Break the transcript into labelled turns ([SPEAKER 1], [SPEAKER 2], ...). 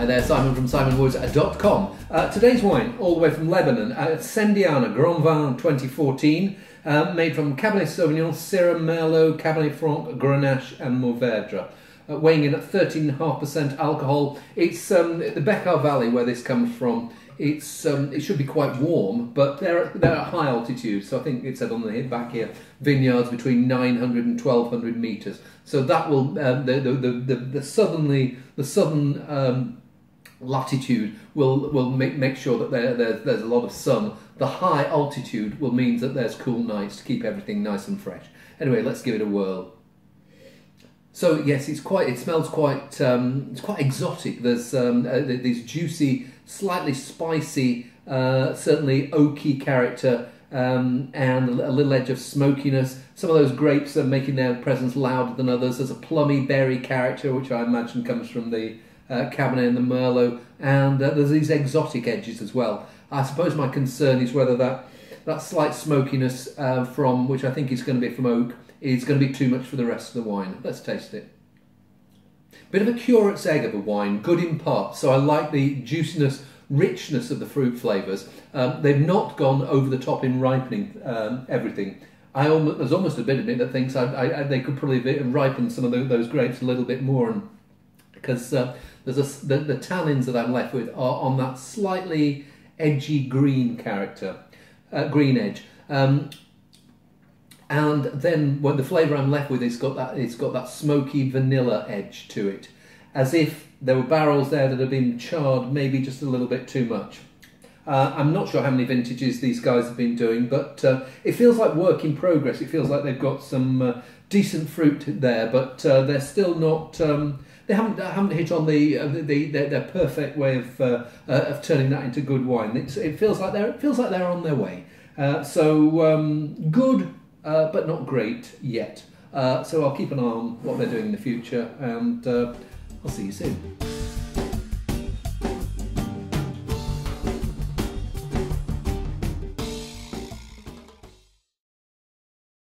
[SPEAKER 1] Hi there, Simon from simonwoods.com. Uh, today's wine, all the way from Lebanon, uh, Sendiana Grand Vin 2014, uh, made from Cabernet Sauvignon, Syrah, Merlot, Cabernet Franc, Grenache, and Mourvedre. Uh, weighing in at 13.5% alcohol. It's um, the Bekaa Valley where this comes from. It's um, it should be quite warm, but they're they're at high altitude. So I think it said on the back here, vineyards between 900 and 1200 meters. So that will um, the, the, the, the southerly the southern um, latitude will will make make sure that there, there there's a lot of sun. The high altitude will mean that there's cool nights to keep everything nice and fresh. Anyway, let's give it a whirl. So yes, it's quite. It smells quite. Um, it's quite exotic. There's um, uh, these juicy, slightly spicy, uh, certainly oaky character, um, and a little edge of smokiness. Some of those grapes are making their presence louder than others. There's a plummy berry character, which I imagine comes from the Cabernet and the Merlot, and uh, there's these exotic edges as well. I suppose my concern is whether that that slight smokiness uh, from, which I think is going to be from oak, is going to be too much for the rest of the wine. Let's taste it. Bit of a curate's egg of a wine, good in parts. So I like the juiciness, richness of the fruit flavours. Um, they've not gone over the top in ripening um, everything. I almost, there's almost a bit of me that thinks I, I, they could probably ripen some of the, those grapes a little bit more, and, because uh, there's a, the, the tannins that I'm left with are on that slightly edgy green character, uh, green edge. Um, and then when the flavour I'm left with, it's got that it's got that smoky vanilla edge to it, as if there were barrels there that have been charred maybe just a little bit too much. Uh, I'm not sure how many vintages these guys have been doing, but uh, it feels like work in progress. It feels like they've got some uh, decent fruit there, but uh, they're still not. Um, they haven't they haven't hit on the, uh, the, the their, their, perfect way of uh, of turning that into good wine. It's, it feels like they're it feels like they're on their way. so um, good uh, but not great yet. Uh, so I'll keep an eye on what they're doing in the future, and uh, I'll see you soon.